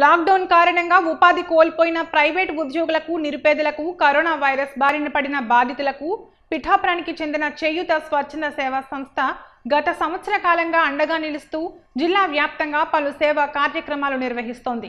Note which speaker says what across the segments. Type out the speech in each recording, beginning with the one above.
Speaker 1: Lockdown కారణంగా ఉపాధి కోల్పోయిన ప్రైవేట్ ఉద్యోగులకు నిరుపేదలకు కరోనా వైరస్ బారిన పడిన బాధితులకు పిఠాపురానికి చెందిన చేయూత స్వచ్ఛంద సేవా సంస్థ గత సంవత్సర కాలంగా అండగా నిలుస్తూ జిల్లా వ్యాప్తంగా పలు సేవా కార్యక్రమాలు నిర్వహిస్తోంది.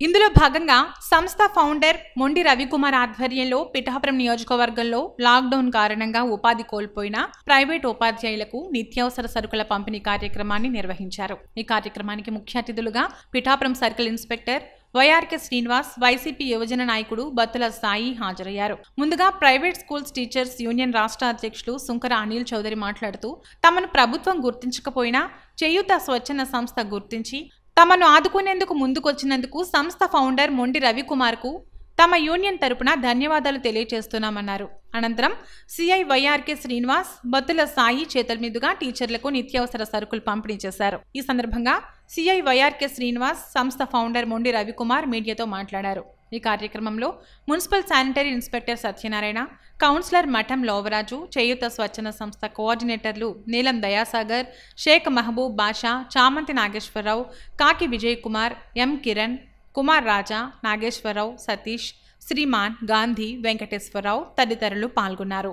Speaker 1: ఇందులో భాగంగా సంస్థ ఫౌండర్ మొండి రవికుమార్ ఆధ్వర్యంలో పిఠాపురం నియోజకవర్గంలో లాక్డౌన్ కారణంగా ఉపాధి కోల్పోయిన ప్రైవేట్ ఉపాధ్యాయులకు నిత్యావసర సరుకుల పంపిణీ కార్యక్రమాన్ని నిర్వహించారు. ఈ కార్యక్రమానికి ముఖ్య అతిథులుగా Pithapuram circle inspector YRK Srinivas YCP యువజన నాయకుడు బత్తుల సాయి హాజరయ్యారు. ముందుగా ప్రైవేట్ స్కూల్స్ టీచర్స్ యూనియన్ రాష్ట్ర అధ్యక్షులు సుంకర అనిల్ చౌదరి మాట్లాడుతూ తమను ప్రభుత్వం గుర్తించకపోయినా చేయూత స్వచ్ఛంద సంస్థ గుర్తించి తమను ఆదుకునేందుకు ముందుకొచ్చినందుకు సంస్థ ఫౌండర్ మొండి రవికుమార్కు తమ యూనియన్ తరపున ధన్యవాదాలు తెలియజేస్తున్నామన్నారు అనంతరం సిఐ వైఆర్కే శ్రీనివాస్ బత్తుల సాయి చేతుల మీదుగా టీచర్లకు నిత్యావసర సరుకులు పంపిణీ చేశారు. ఈ సందర్భంగా సిఐ వైఆర్కే శ్రీనివాస్ సంస్థ ఫౌండర్ మొండి రవికుమార్ మీడియాతో మాట్లాడారు. ఈ కార్యక్రమంలో municipal sanitary inspector Satyanarayana councillor Matham Lovaraju చేయూత స్వచ్ఛంద సంస్థ కోఆర్డినేటర్లు నీలం దయాసాగర్ షేక్ మహబూబ్ బాషా చామంతి నాగేశ్వరరావు కాకి విజయ్ కుమార్ ఎం కిరణ్ కుమార్ రాజా నాగేశ్వరరావు సతీష్ శ్రీమాన్ గాంధీ వెంకటేశ్వరరావు తదితరులు పాల్గొన్నారు.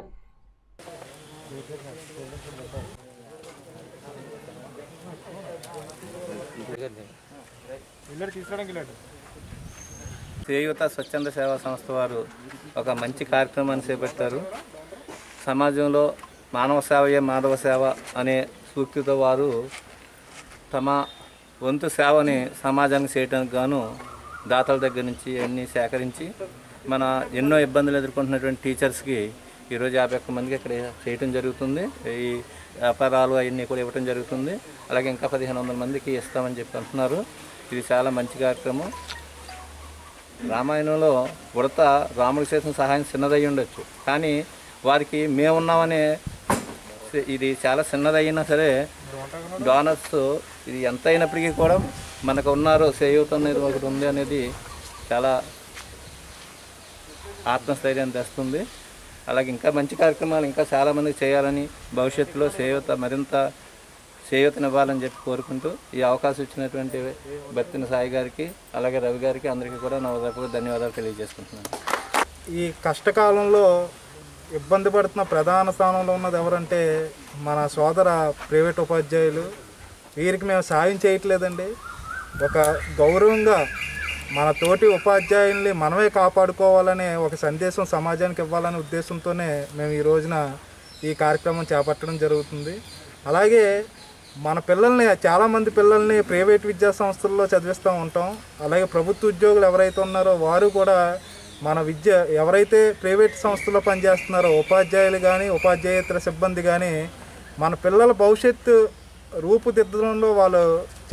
Speaker 2: చేయూత స్వచ్ఛంద సేవా సంస్థ వారు ఒక మంచి కార్యక్రమాన్ని చేపట్టారు. సమాజంలో మానవ సేవయే మాధవ సేవ అనే సూక్తితో వారు తమ వంతు సేవని సమాజానికి చేయడానికి గాను దాతల దగ్గర నుంచి అన్నీ సేకరించి మన ఎన్నో ఇబ్బందులు ఎదుర్కొంటున్నటువంటి టీచర్స్కి ఈరోజు యాభై ఒక్క మందికి ఇక్కడ చేయటం జరుగుతుంది. ఈ వ్యాపారాలు అవన్నీ కూడా ఇవ్వటం జరుగుతుంది. అలాగే ఇంకా పదిహేను వందల మందికి ఇస్తామని చెప్పి అంటున్నారు. ఇది చాలా మంచి కార్యక్రమం. రామాయణంలో ఉడత రాముడికి చేసిన సహాయం చిన్నదై ఉండొచ్చు. కానీ వారికి మేమున్నామనే ఇది చాలా చిన్నదైనా సరే డోనర్స్ ఇది ఎంత అయినప్పటికీ కూడా మనకు ఉన్నారో చేయూత అనేది ఒకటి ఉంది అనేది చాలా ఆత్మస్థైర్యాన్ని తెస్తుంది. అలాగే ఇంకా మంచి కార్యక్రమాలు ఇంకా చాలామంది చేయాలని భవిష్యత్తులో సేయూత మరింత చేయూతనివ్వాలని చెప్పి కోరుకుంటూ ఈ అవకాశం ఇచ్చినటువంటి బత్తిన సాయి గారికి అలాగే రవి గారికి అందరికీ కూడా నా ధన్యవాదాలు తెలియజేసుకుంటున్నాను.
Speaker 3: ఈ కష్టకాలంలో ఇబ్బంది పడుతున్న ప్రధాన స్థానంలో ఉన్నది ఎవరంటే మన సోదర ప్రైవేట్ ఉపాధ్యాయులు. వీరికి మేము సాయం చేయట్లేదండి. ఒక గౌరవంగా మన తోటి ఉపాధ్యాయుల్ని మనమే కాపాడుకోవాలనే ఒక సందేశం సమాజానికి ఇవ్వాలనే ఉద్దేశంతోనే మేము ఈ రోజున ఈ కార్యక్రమం చేపట్టడం జరుగుతుంది. అలాగే మన పిల్లల్ని చాలామంది పిల్లల్ని ప్రైవేట్ విద్యా సంస్థల్లో చదివిస్తూ ఉంటాం. అలాగే ప్రభుత్వ ఉద్యోగులు ఎవరైతే ఉన్నారో వారు కూడా మన విద్య ఎవరైతే ప్రైవేట్ సంస్థలో పనిచేస్తున్నారో ఉపాధ్యాయులు కానీ ఉపాధ్యాయేతర సిబ్బంది కానీ మన పిల్లల భవిష్యత్తు రూపుదిద్దడంలో వాళ్ళు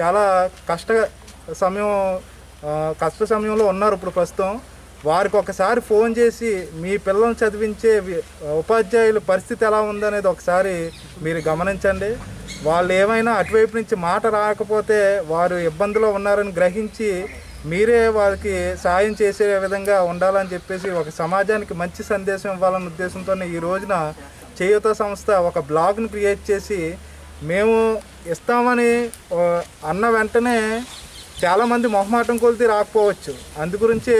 Speaker 3: చాలా కష్ట సమయం కష్ట సమయంలో ఉన్నారు ఇప్పుడు ప్రస్తుతం. వారికి ఒకసారి ఫోన్ చేసి మీ పిల్లల్ని చదివించే ఉపాధ్యాయుల పరిస్థితి ఎలా ఉందనేది ఒకసారి మీరు గమనించండి. వాళ్ళు ఏమైనా అటువైపు నుంచి మాట రాకపోతే వారు ఇబ్బందిలో ఉన్నారని గ్రహించి మీరే వారికి సాయం చేసే విధంగా ఉండాలని చెప్పేసి ఒక సమాజానికి మంచి సందేశం ఇవ్వాలన్న ఉద్దేశంతోనే ఈ రోజున చేయూత సంస్థ ఒక బ్లాగ్ని క్రియేట్ చేసి మేము ఇస్తామని అన్న వెంటనే చాలామంది మొహమాటం కొలితే రాకపోవచ్చు. అందుగురించి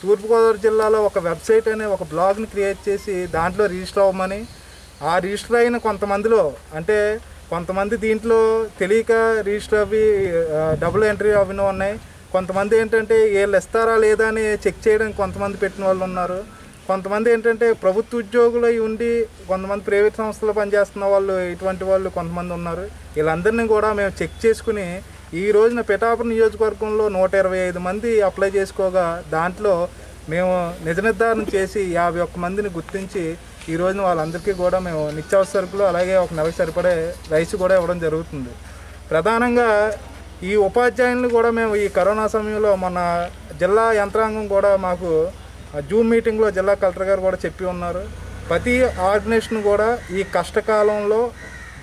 Speaker 3: తూర్పుగోదావరి జిల్లాలో ఒక వెబ్సైట్ అనే ఒక బ్లాగ్ని క్రియేట్ చేసి దాంట్లో రిజిస్టర్ అవ్వమని ఆ రిజిస్టర్ అయిన కొంతమందిలో అంటే కొంతమంది దీంట్లో తెలియక రిజిస్టర్ అవి డబుల్ ఎంట్రీ అవినో ఉన్నాయి. కొంతమంది ఏంటంటే వీళ్ళు ఇస్తారా లేదా అని చెక్ చేయడానికి కొంతమంది పెట్టిన వాళ్ళు ఉన్నారు. కొంతమంది ఏంటంటే ప్రభుత్వ ఉద్యోగులు ఉండి కొంతమంది ప్రైవేట్ సంస్థలు పనిచేస్తున్న వాళ్ళు ఇటువంటి వాళ్ళు కొంతమంది ఉన్నారు. వీళ్ళందరినీ కూడా మేము చెక్ చేసుకుని ఈ రోజున పిఠాపురం నియోజకవర్గంలో నూట ఇరవై ఐదు మంది అప్లై చేసుకోగా దాంట్లో మేము నిజ నిర్ధారణ చేసి యాభై ఒక్క మందిని గుర్తించి ఈ రోజున వాళ్ళందరికీ కూడా మేము నిత్యావసరకులు అలాగే ఒక నెలకు సరిపడే రైస్ కూడా ఇవ్వడం జరుగుతుంది. ప్రధానంగా ఈ ఉపాధ్యాయులను కూడా మేము ఈ కరోనా సమయంలో మన జిల్లా యంత్రాంగం కూడా మాకు జూమ్ మీటింగ్లో జిల్లా కలెక్టర్ గారు కూడా చెప్పి ఉన్నారు. ప్రతి ఆర్గనైజేషన్ కూడా ఈ కష్టకాలంలో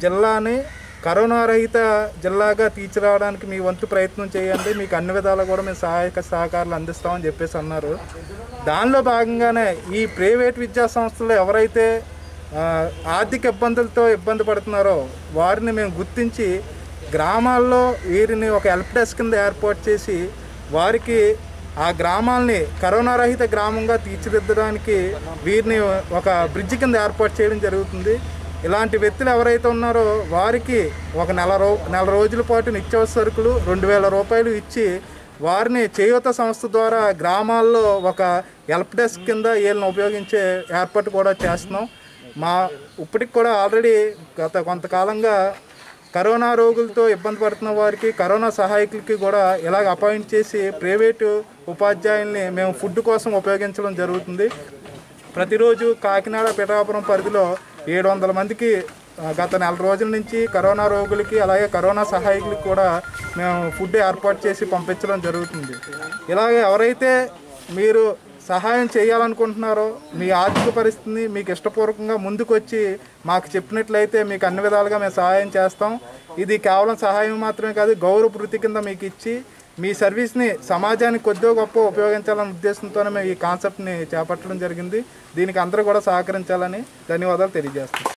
Speaker 3: జిల్లాని కరోనా రహిత జిల్లాగా తీర్చిరావడానికి మీ వంతు ప్రయత్నం చేయండి. మీకు అన్ని విధాలు కూడా మేము సహాయక సహకారాలు అందిస్తామని చెప్పేసి అన్నారు. దానిలో భాగంగానే ఈ ప్రైవేట్ విద్యా సంస్థలు ఎవరైతే ఆర్థిక ఇబ్బందులతో ఇబ్బంది పడుతున్నారో వారిని మేము గుర్తించి గ్రామాల్లో వీరిని ఒక హెల్ప్ డెస్క్ కింద ఏర్పాటు చేసి వారికి ఆ గ్రామాల్ని కరోనా రహిత గ్రామంగా తీర్చిదిద్దడానికి వీరిని ఒక బ్రిడ్జ్ కింద ఏర్పాటు చేయడం జరుగుతుంది. ఇలాంటి వ్యక్తులు ఎవరైతే ఉన్నారో వారికి ఒక నెల రో నెల రోజుల పాటు నిత్యావసర సరుకులు రెండు వేల రూపాయలు ఇచ్చి వారిని చేయూత సంస్థ ద్వారా గ్రామాల్లో ఒక హెల్ప్ డెస్క్ కింద వీళ్ళని ఉపయోగించే ఏర్పాటు కూడా చేస్తున్నాం. మా ఇప్పటికి కూడా ఆల్రెడీ గత కొంతకాలంగా కరోనా రోగులతో ఇబ్బంది పడుతున్న వారికి కరోనా సహాయకులకి కూడా ఇలాగ అపాయింట్ చేసి ప్రైవేటు ఉపాధ్యాయుల్ని మేము ఫుడ్ కోసం ఉపయోగించడం జరుగుతుంది. ప్రతిరోజు కాకినాడ పిఠాపురం పరిధిలో ఏడు వందల మందికి గత నెల రోజుల నుంచి కరోనా రోగులకి అలాగే కరోనా సహాయకులకి కూడా మేము ఫుడ్ ఏర్పాటు చేసి పంపించడం జరుగుతుంది. ఇలాగే ఎవరైతే మీరు సహాయం చేయాలనుకుంటున్నారో మీ ఆర్థిక పరిస్థితిని మీకు ఇష్టపూర్వకంగా ముందుకొచ్చి మాకు చెప్పినట్లయితే మీకు అన్ని విధాలుగా మేము సహాయం చేస్తాం. ఇది కేవలం సహాయం మాత్రమే కాదు గౌరవ వృత్తి కింద మీకు ఇచ్చి మీ సర్వీస్ని సమాజానికి కొద్దిగా గొప్ప ఉపయోగించాలనే ఉద్దేశంతోనే మేము ఈ కాన్సెప్ట్ని చేపట్టడం జరిగింది. దీనికి అందరూ కూడా సహకరించాలని ధన్యవాదాలు తెలియజేస్తాం